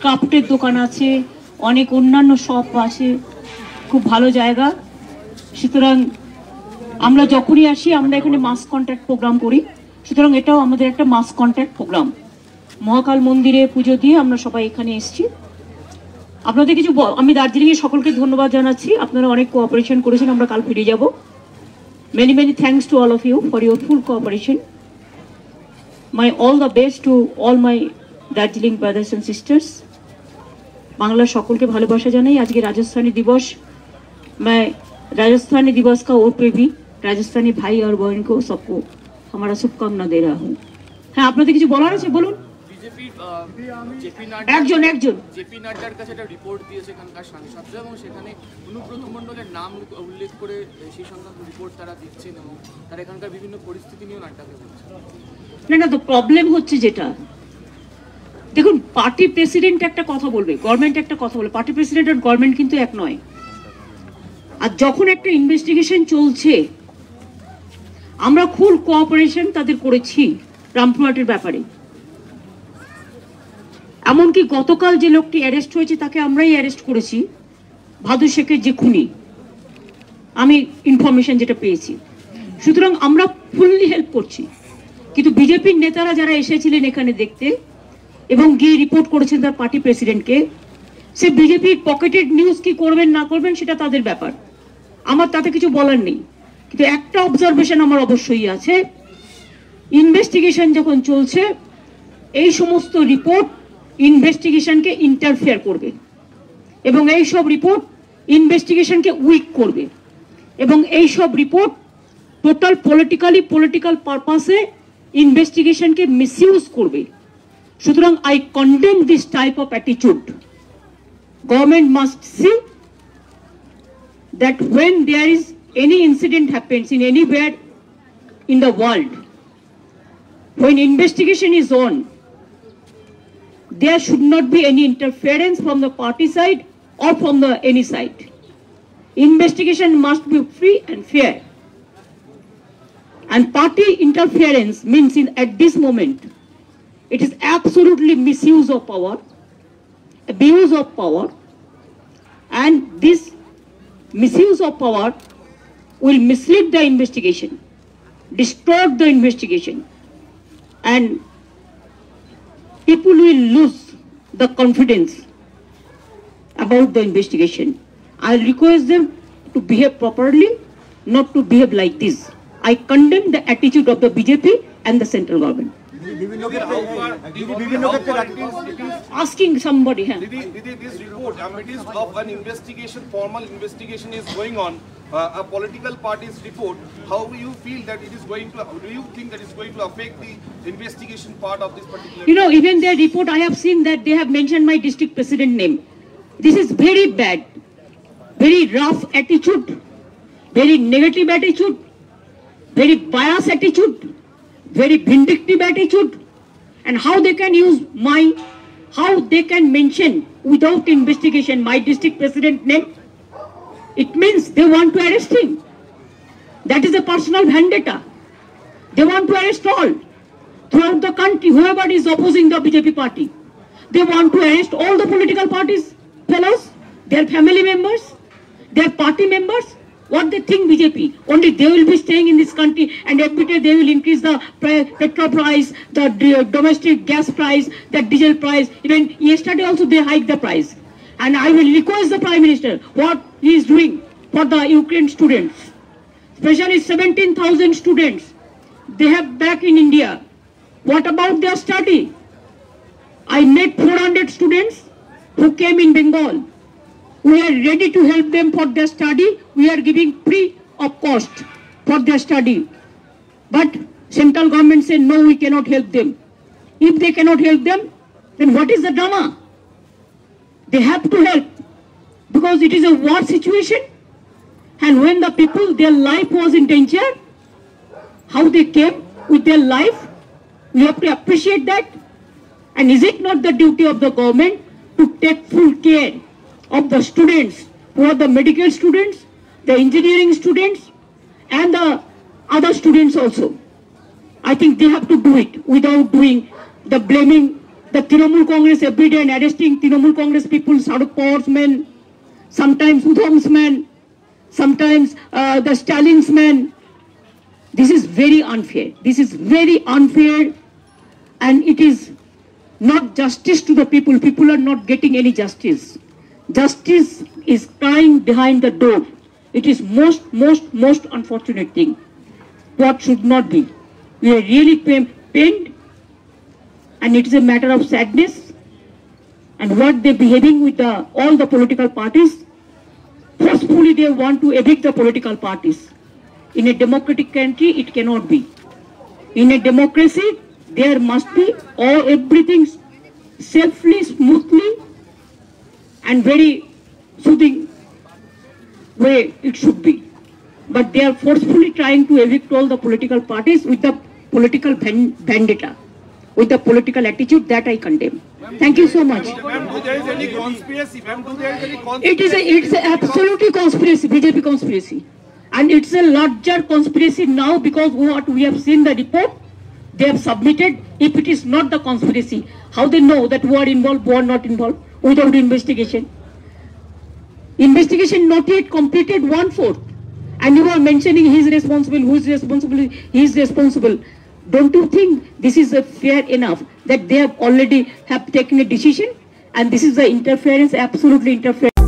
ক্রাফটের দোকান আছে, অনেক অন্যান্য শপ আছে, খুব ভালো জায়গা। সুতরাং আমরা যখনই আসি, আমরা এখানে মাস কন্ট্যাক্ট প্রোগ্রাম করি। সুতরাং এটাও আমাদের একটা মাস কন্ট্যাক্ট প্রোগ্রাম মহাকাল মন্দিরে পুজো দিয়ে আমরা সবাই এখানে এসছি। আপনাদের কিছু আমি দার্জিলিংয়ে সকলকে ধন্যবাদ জানাচ্ছি। আপনারা অনেক কোঅপারেশন করেছেন, আমরা কাল ফিরে যাব। Many many thanks to all of you for your full cooperation my all the best to all my Darjeeling brothers and sisters বাংলার সকলকে ভালোবাসা জানাই আজকে রাজস্থানী দিবস मैं राजस्थानी दिवस का ओर पे भी राजस्थानी भाई और बहन को सबको हमारा शुभकामना दे रहा हूँ হ্যাঁ আপনাদের কিছু বলার আছে বলুন বিজেপির জেপি নাড্ডা একজন একজন জেপি নাড্ডার কাছে একটা রিপোর্ট দিয়েছে এখানকার সাংসদরা এবং সেখানে অনুব্রত মণ্ডলের নাম উল্লেখ করে সেই সংক্রান্ত রিপোর্ট তারা দিচ্ছেন এবং তারা এখানকার বিভিন্ন পরিস্থিতি নিয়েও নাড্ডাকে বলছেন না না তো প্রবলেম হচ্ছে যেটা দেখুন পার্টি প্রেসিডেন্ট একটা কথা বলবে গভর্নমেন্ট একটা কথা বলবে পার্টি প্রেসিডেন্ট আর গভর্নমেন্ট কিন্তু এক নয়। আর যখন একটা ইনভেস্টিগেশন চলছে, আমরা ফুল কোঅপারেশন তাদের করেছি রামপুরহাটের ব্যাপারে। এমনকি গতকাল যে লোকটি অ্যারেস্ট হয়েছে, তাকে আমরাই অ্যারেস্ট করেছি, ভাদু শেখের যে খুনি। আমি ইনফরমেশন যেটা পেয়েছি। সুতরাং আমরা ফুললি হেল্প করছি। কিন্তু বিজেপির নেতারা যারা এসেছিলেন এখানে দেখতে এবং গিয়ে রিপোর্ট করেছেন তার পার্টি প্রেসিডেন্টকে সে বিজেপির পকেটেড নিউজ কি করবেন, না করবেন, সেটা তাদের ব্যাপার। আমার তাতে কিছু বলার নেই। কিন্তু একটা অবজারভেশন আমার অবশ্যই আছে। ইনভেস্টিগেশন যখন চলছে, এই সমস্ত রিপোর্ট ইনভেস্টিগেশনকে ইন্টারফেয়ার করবে। এবং এই সব রিপোর্ট ইনভেস্টিগেশনকে উইক করবে। এবং এই সব রিপোর্ট টোটাল পলিটিক্যালি পলিটিক্যাল পারপাসে ইনভেস্টিগেশনকে মিসইউজ করবে। সুতরাং I condemn this type of অ্যাটিচিউড government must C that when there is any incident happens in anywhere in the world, when investigation is on, there should not be any interference from the party side or from the any side. Investigation must be free and fair. And party interference means in at this moment, it is absolutely misuse of power, abuse of power, and this misuse of power will mislead the investigation, distort the investigation, and people will lose the confidence about the investigation. I request them to behave properly, not to behave like this. I condemn the attitude of the BJP and the central government. asking somebody here. Didi, Didi, this report, i mean it is of an investigation, formal investigation is going on. Uh, a political party's report. How do you feel that it is going to? Do you think that is going to affect the investigation part of this particular? You know, even their report, I have seen that they have mentioned my district president name. This is very bad, very rough attitude, very negative attitude, very biased attitude. Very vindictive attitude, and how they can use my, how they can mention without investigation my district president name. It means they want to arrest him. That is a personal vendetta. They want to arrest all throughout the country, whoever is opposing the BJP party. They want to arrest all the political parties, fellows, their family members, their party members. What they think BJP? Only they will be staying in this country and every day they will increase the petrol price, the domestic gas price, the diesel price. Even yesterday also they hiked the price. And I will request the Prime Minister what he is doing for the Ukraine students, especially 17,000 students they have back in India. What about their study? I met 400 students who came in Bengal. We are ready to help them for their study. We are giving free of cost for their study. But central government said no, we cannot help them. If they cannot help them, then what is the drama? They have to help because it is a war situation. And when the people, their life was in danger, how they came with their life, we have to appreciate that. And is it not the duty of the government to take full care of the students who are the medical students, the engineering students, and the other students also? I think they have to do it without doing the blaming the Trinamool Congress every day and arresting Trinamool Congress people, Sharad Pawar's men, sometimes Uddhav's men, sometimes uh, the Stalin's men. This is very unfair. This is very unfair and it is not justice to the people. People are not getting any justice. Justice is crying behind the door. It is most, most, most unfortunate thing. What should not be. We are really pained and it is a matter of sadness and what they're behaving with the, all the political parties. Forcefully they want to evict the political parties. In a democratic country, it cannot be. In a democracy, there must be all everything safely, smoothly, and very soothing way it should be. But they are forcefully trying to evict all the political parties with the political vendetta, with the political attitude that I condemn. Thank you so much. Ma'am, do there is any conspiracy? Ma'am, do there is any conspiracy? It is a, it's a absolutely conspiracy, BJP conspiracy. And it's a larger conspiracy now because what we have seen the report, they have submitted, if it is not the conspiracy, how they know that who are involved, who are not involved, without investigation. Investigation not yet completed one fourth. And you are mentioning he is responsible, who is responsible, he is responsible. Don't you think this is fair enough that they have already have taken a decision and this is the interference, absolutely interference.